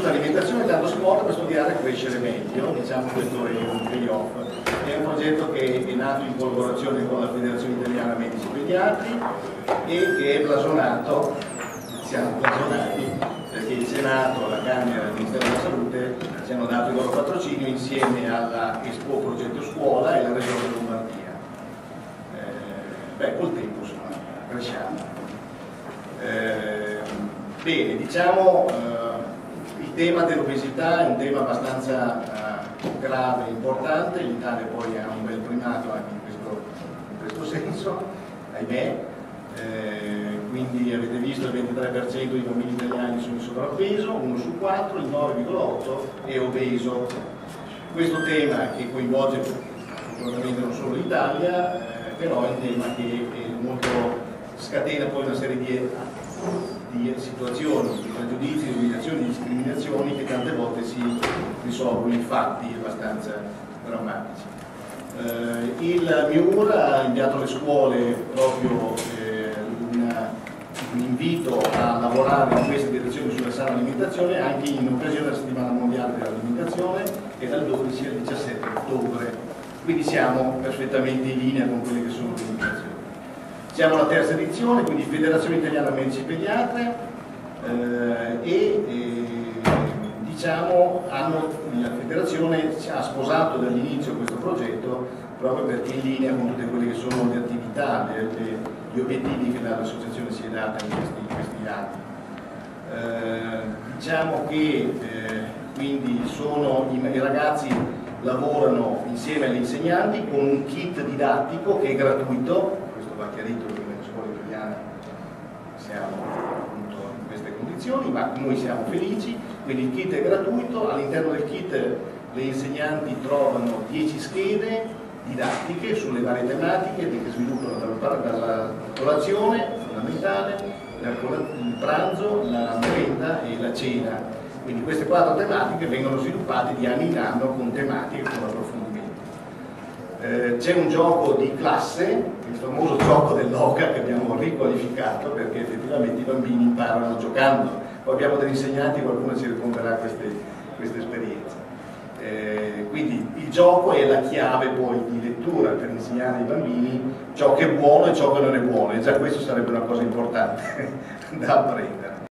giusta alimentazione dando sport per studiare e crescere meglio, diciamo questo è un payoff. È un progetto che è nato in collaborazione con la Federazione Italiana Medici Pediatri e che è blasonato, siamo blasonati, perché il Senato, la Camera e il Ministero della Salute ci hanno dato il loro patrocinio insieme alla Expo Progetto Scuola e la Regione Lombardia. Eh, beh, col tempo insomma, cresciamo. Eh, bene, diciamo eh, il tema dell'obesità è un tema abbastanza eh, grave e importante, l'Italia poi ha un bel primato anche in questo, in questo senso, ahimè, eh, quindi avete visto il 23% dei bambini italiani sono in sovrappeso, 1 su 4, il 9,8% è obeso. Questo tema che coinvolge fortunatamente non solo l'Italia, eh, però è un tema che molto, scatena poi una serie di, di situazioni, di pregiudizi, di dominazioni, di discriminazioni che tante volte si risolvono in fatti abbastanza drammatici. Eh, il MIUR ha inviato alle scuole proprio eh, una, un invito a lavorare in questa direzione sulla sana alimentazione anche in occasione della settimana mondiale dell'alimentazione che dal 12 al 17 ottobre quindi siamo perfettamente in linea con quelle che sono le indicazioni siamo alla terza edizione quindi Federazione Italiana Medici Pediatre eh, e eh, diciamo hanno, la federazione ha sposato dall'inizio questo progetto proprio perché in linea con tutte quelle che sono le attività, le, le, gli obiettivi che l'associazione si è data in questi, in questi anni. Eh, diciamo che eh, quindi sono, i, i, ragazzi lavorano insieme agli insegnanti con un kit didattico che è gratuito, va chiarito perché nelle scuole italiane siamo appunto in queste condizioni, ma noi siamo felici, quindi il kit è gratuito, all'interno del kit le insegnanti trovano 10 schede didattiche sulle varie tematiche che sviluppano dalla colazione fondamentale, il pranzo, la merenda e la cena. Quindi queste quattro tematiche vengono sviluppate di anno in anno con tematiche con approfondimenti. Eh, C'è un gioco di classe, il famoso gioco dell'OCA che abbiamo riqualificato perché effettivamente i bambini imparano giocando. Poi abbiamo degli insegnanti, qualcuno ci racconterà queste, queste esperienze. Eh, quindi il gioco è la chiave poi di lettura per insegnare ai bambini ciò che è buono e ciò che non è buono e già questo sarebbe una cosa importante da apprendere.